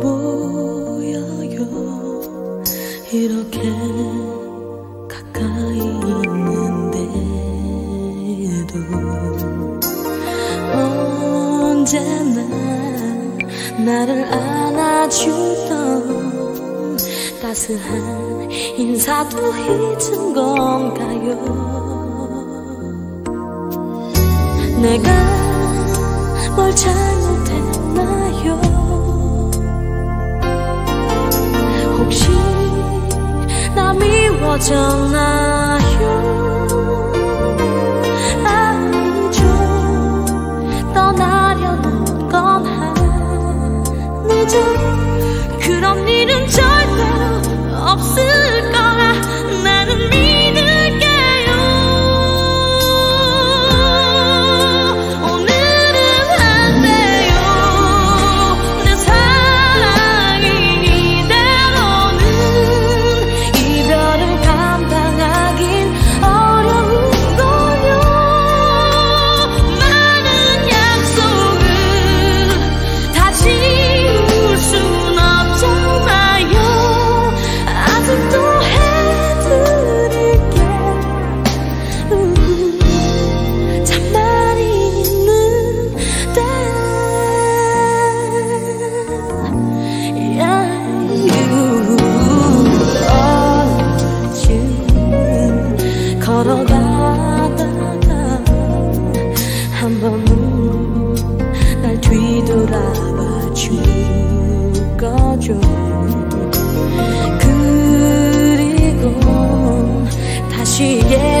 보여요. 이렇게 안아주던 따스한 인사도 잊은 건가요? 내가 뭘 잘못했나요? 혹시 나 미워졌나요? 떠나려는 줘 그럼 니는 저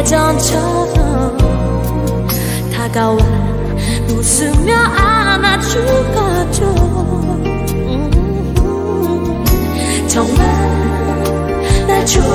예전처럼 다가와 웃으며 안아주어줘 음, 음, 음. 정말 날 좋아.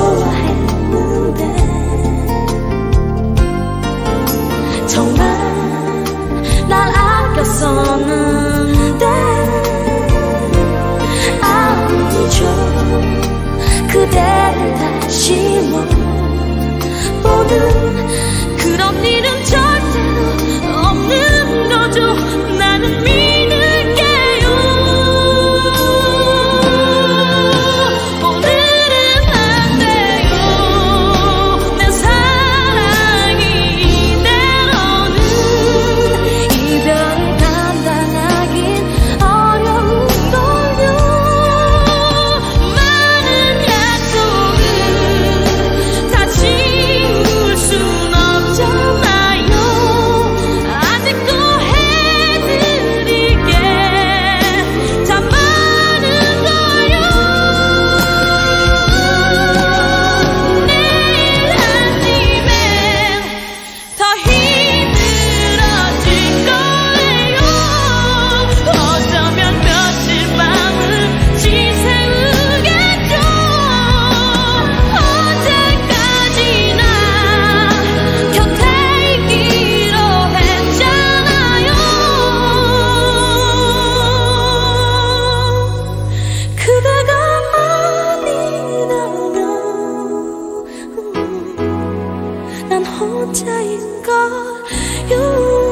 난 혼자인 걸.